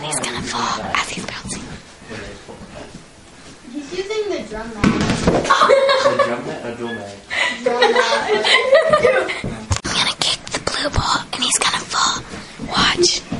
and he's gonna fall as he's bouncing. He's using the drum mat. the drum mat a drum mat? I'm gonna kick the blue ball and he's gonna fall. Watch.